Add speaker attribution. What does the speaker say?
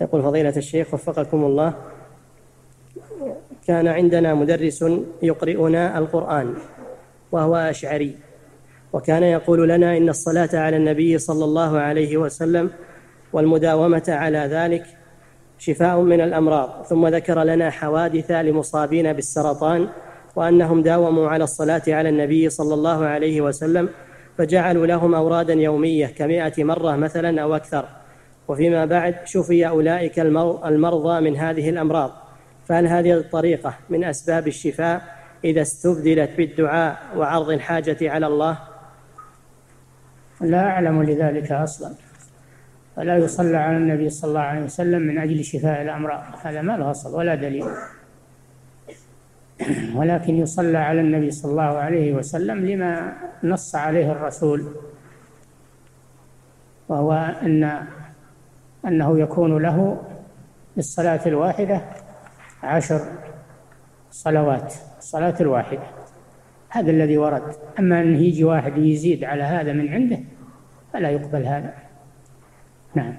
Speaker 1: يقول فضيلة الشيخ وفقكم الله. كان عندنا مدرس يقرئنا القرآن وهو أشعري وكان يقول لنا إن الصلاة على النبي صلى الله عليه وسلم والمداومة على ذلك شفاء من الأمراض. ثم ذكر لنا حوادث لمصابين بالسرطان وأنهم داوموا على الصلاة على النبي صلى الله عليه وسلم فجعلوا لهم أورادا يومية كمائة مرة مثلا أو أكثر. وفيما بعد شفي أولئك المرضى من هذه الأمراض. فهل هذه الطريقة من أسباب الشفاء إذا استبدلت بالدعاء وعرض الحاجة على الله؟
Speaker 2: لا أعلم لذلك أصلا. فلا يصلى على النبي صلى الله عليه وسلم من أجل شفاء الأمراض. هذا ما له أصل ولا دليل. ولكن يصلى على النبي صلى الله عليه وسلم لما نص عليه الرسول وهو أن أنه يكون له بالصلاة الواحدة عشر صلوات الصلاة الواحدة. هذا الذي ورد. أما أن يجي واحد يزيد على هذا من عنده فلا يقبل هذا. نعم.